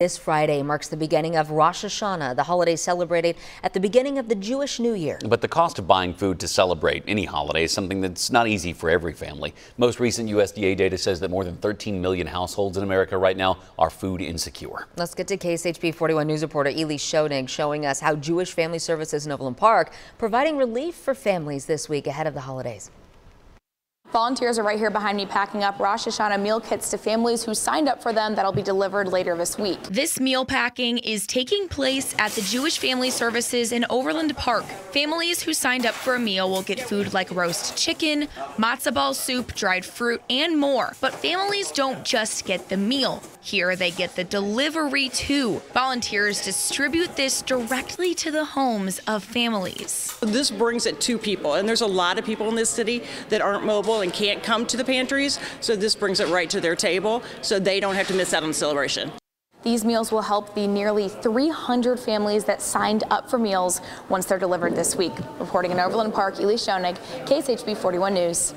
This Friday marks the beginning of Rosh Hashanah, the holiday celebrated at the beginning of the Jewish New Year. But the cost of buying food to celebrate any holiday is something that's not easy for every family. Most recent USDA data says that more than 13 million households in America right now are food insecure. Let's get to KSHB 41 News reporter Ely Schoening showing us how Jewish Family Services in Overland Park providing relief for families this week ahead of the holidays. Volunteers are right here behind me packing up Rosh Hashanah meal kits to families who signed up for them that'll be delivered later this week. This meal packing is taking place at the Jewish Family Services in Overland Park. Families who signed up for a meal will get food like roast chicken, matzo ball soup, dried fruit, and more. But families don't just get the meal. Here they get the delivery too. Volunteers distribute this directly to the homes of families. This brings it to people, and there's a lot of people in this city that aren't mobile and can't come to the pantries, so this brings it right to their table so they don't have to miss out on the celebration. These meals will help the nearly 300 families that signed up for meals once they're delivered this week. Reporting in Overland Park, Ely Schoening, KSHB 41 News.